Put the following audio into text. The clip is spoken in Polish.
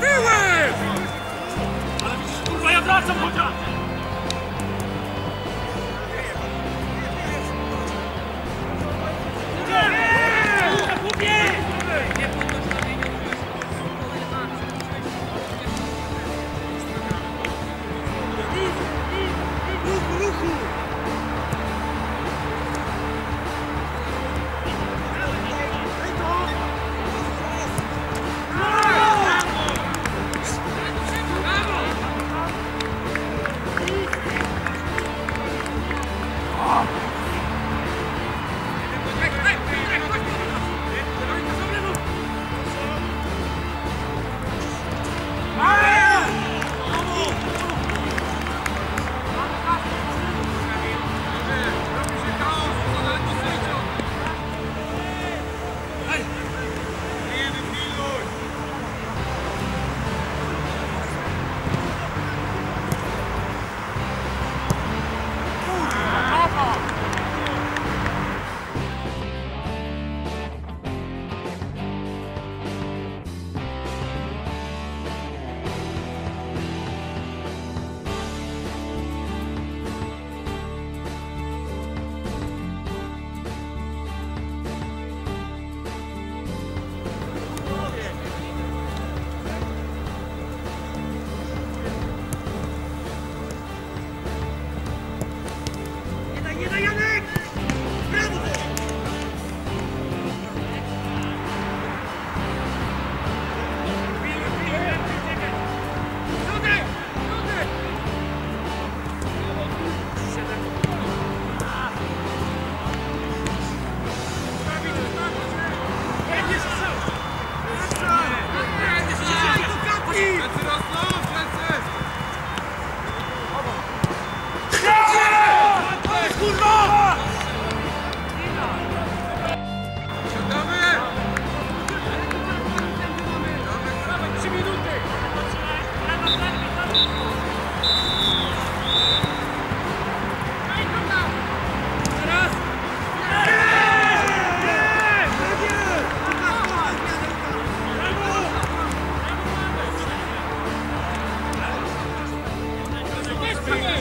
Tyłem! Ale widzisz, kurwa, ja wracam chociaż! Thank you.